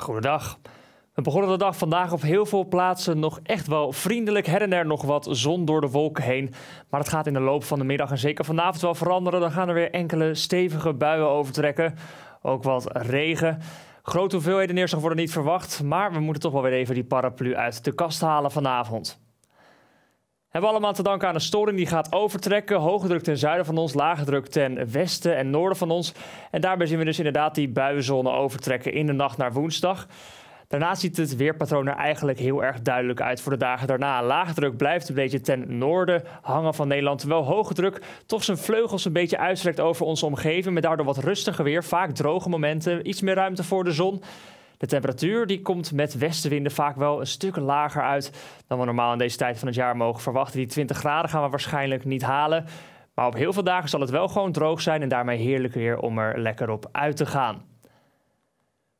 Goedendag. We begonnen de dag vandaag op heel veel plaatsen nog echt wel vriendelijk. Her en der nog wat zon door de wolken heen. Maar het gaat in de loop van de middag en zeker vanavond wel veranderen. Dan gaan er weer enkele stevige buien overtrekken. Ook wat regen. Grote hoeveelheden neerslag worden niet verwacht. Maar we moeten toch wel weer even die paraplu uit de kast halen vanavond. Hebben we allemaal te danken aan een storing die gaat overtrekken. Hoge druk ten zuiden van ons, lage druk ten westen en noorden van ons. En daarbij zien we dus inderdaad die buienzone overtrekken in de nacht naar woensdag. Daarna ziet het weerpatroon er eigenlijk heel erg duidelijk uit voor de dagen daarna. Lage druk blijft een beetje ten noorden hangen van Nederland. Terwijl hoge druk toch zijn vleugels een beetje uitstrekt over onze omgeving. Met daardoor wat rustiger weer, vaak droge momenten, iets meer ruimte voor de zon. De temperatuur die komt met westenwinden vaak wel een stuk lager uit dan we normaal in deze tijd van het jaar mogen verwachten. Die 20 graden gaan we waarschijnlijk niet halen. Maar op heel veel dagen zal het wel gewoon droog zijn en daarmee heerlijk weer om er lekker op uit te gaan.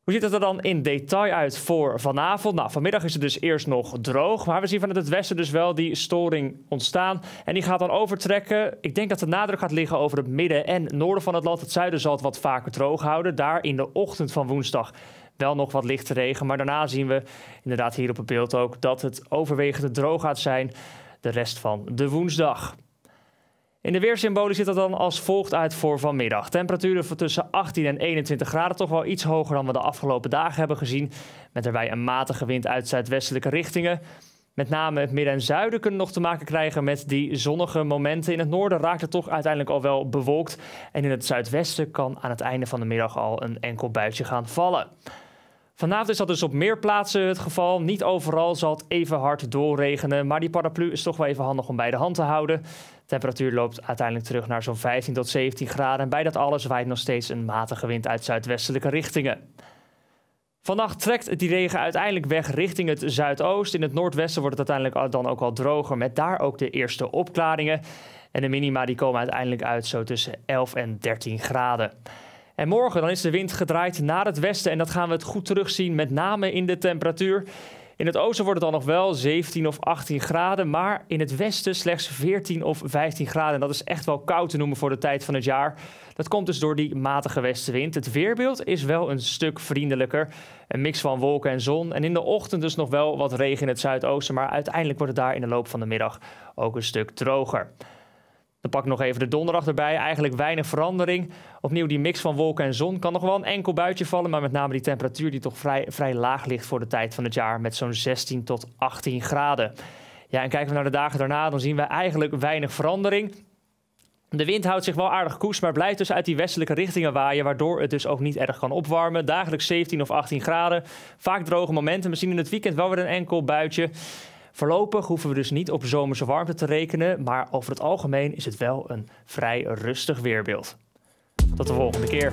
Hoe ziet het er dan in detail uit voor vanavond? Nou, vanmiddag is het dus eerst nog droog, maar we zien vanuit het westen dus wel die storing ontstaan. En die gaat dan overtrekken. Ik denk dat de nadruk gaat liggen over het midden en noorden van het land. Het zuiden zal het wat vaker droog houden. Daar in de ochtend van woensdag wel nog wat lichte regen. Maar daarna zien we inderdaad hier op het beeld ook dat het overwegend droog gaat zijn de rest van de woensdag. In de weersymbolen ziet dat dan als volgt uit voor vanmiddag. Temperaturen van tussen 18 en 21 graden, toch wel iets hoger dan we de afgelopen dagen hebben gezien. Met daarbij een matige wind uit zuidwestelijke richtingen. Met name het midden en zuiden kunnen nog te maken krijgen met die zonnige momenten. In het noorden raakt het toch uiteindelijk al wel bewolkt. En in het zuidwesten kan aan het einde van de middag al een enkel buitje gaan vallen. Vanavond is dat dus op meer plaatsen het geval. Niet overal zal het even hard doorregenen, maar die paraplu is toch wel even handig om bij de hand te houden. De temperatuur loopt uiteindelijk terug naar zo'n 15 tot 17 graden. En bij dat alles waait nog steeds een matige wind uit zuidwestelijke richtingen. Vannacht trekt die regen uiteindelijk weg richting het zuidoosten. In het noordwesten wordt het uiteindelijk dan ook al droger, met daar ook de eerste opklaringen. En de minima die komen uiteindelijk uit zo tussen 11 en 13 graden. En morgen dan is de wind gedraaid naar het westen en dat gaan we het goed terugzien, met name in de temperatuur. In het oosten wordt het dan nog wel 17 of 18 graden, maar in het westen slechts 14 of 15 graden. En dat is echt wel koud te noemen voor de tijd van het jaar. Dat komt dus door die matige westenwind. Het weerbeeld is wel een stuk vriendelijker. Een mix van wolken en zon. En in de ochtend dus nog wel wat regen in het zuidoosten, maar uiteindelijk wordt het daar in de loop van de middag ook een stuk droger. Dan pak ik nog even de donderdag erbij. Eigenlijk weinig verandering. Opnieuw die mix van wolken en zon. Kan nog wel een enkel buitje vallen, maar met name die temperatuur die toch vrij, vrij laag ligt voor de tijd van het jaar. Met zo'n 16 tot 18 graden. Ja, en kijken we naar de dagen daarna, dan zien we eigenlijk weinig verandering. De wind houdt zich wel aardig koers, maar blijft dus uit die westelijke richtingen waaien, waardoor het dus ook niet erg kan opwarmen. Dagelijks 17 of 18 graden. Vaak droge momenten. Zien in het weekend wel weer een enkel buitje. Voorlopig hoeven we dus niet op zomerse warmte te rekenen, maar over het algemeen is het wel een vrij rustig weerbeeld. Tot de volgende keer.